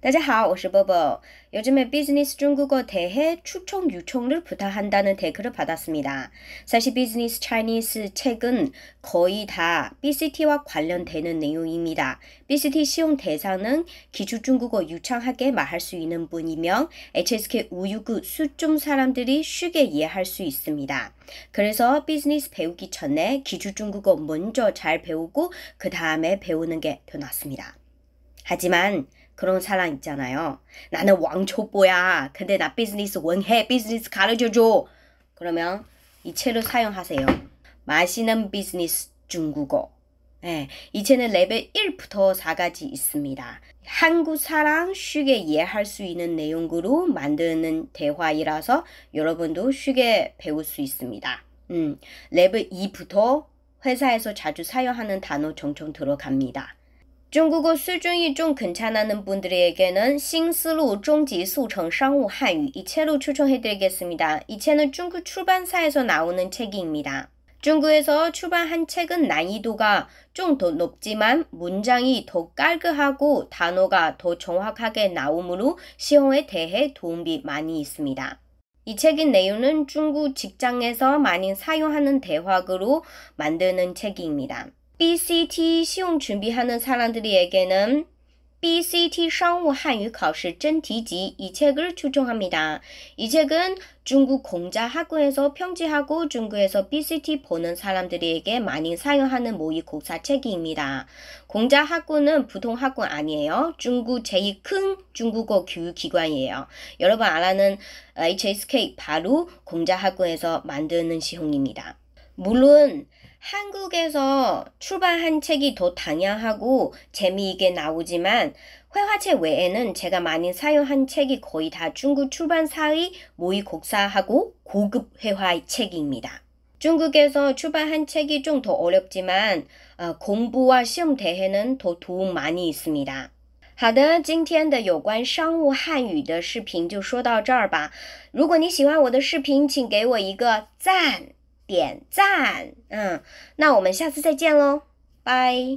大家好，我是 Bobo。 요즘에 비즈니스 중국어 대회 추천 요청을 부탁한다는 댓글을 받았습니다. 사실 비즈니스 차이니스 책은 거의 다 BCT와 관련되는 내용입니다. BCT 시험 대상은 기초 중국어 유창하게 말할 수 있는 분이며 HSK 우유구 수좀 사람들이 쉽게 이해할 수 있습니다. 그래서 비즈니스 배우기 전에 기초 중국어 먼저 잘 배우고 그 다음에 배우는 게 더 낫습니다. 하지만 그런 사람 있잖아요. 나는 왕초보야. 근데 나 비즈니스 원해. 비즈니스 가르쳐줘. 그러면 이 책을 사용하세요. 맛있는 비즈니스 중국어. 네, 이 책은 레벨 1부터 4까지 있습니다. 한국 사람 쉽게 이해할 수 있는 내용으로 만드는 대화이라서 여러분도 쉽게 배울 수 있습니다. 음, 레벨 2부터 회사에서 자주 사용하는 단어 종종 들어갑니다. 중국어 수준이 좀 괜찮은 분들에게는 新丝路 中级 速成 商务 汉语 이 책을 추천해드리겠습니다. 이 책은 중국 출판사에서 나오는 책입니다. 중국에서 출판한 책은 난이도가 좀 더 높지만 문장이 더 깔끔하고 단어가 더 정확하게 나오므로 시험에 대해 도움이 많이 있습니다. 이 책의 내용은 중국 직장에서 많이 사용하는 대화로 만드는 책입니다. BCT 시험 준비하는 사람들에게는 BCT 商务汉语考试真题集이 책을 추천합니다. 이 책은 중국 공자학원에서 평지하고 중국에서 BCT 보는 사람들에게 많이 사용하는 모의고사 책입니다. 공자학원은 보통 학원 아니에요. 중국 제일 큰 중국어 교육기관이에요. 여러분 알아는 HSK 바로 공자학원에서 만드는 시험입니다. 물론 한국에서 출발한 책이 더 다양하고 재미있게 나오지만 회화책 외에는 제가 많이 사용한 책이 거의 다 중국 출판사의 모의곡사하고 고급 회화 책입니다. 중국에서 출판한 책이 좀 더 어렵지만 어, 공부와 시험 대회는 더 도움 많이 있습니다. 好的，今天的有关商务汉语的视频就说到这儿吧。如果你喜欢我的视频，请给我一个赞。 点赞，嗯，那我们下次再见喽，拜。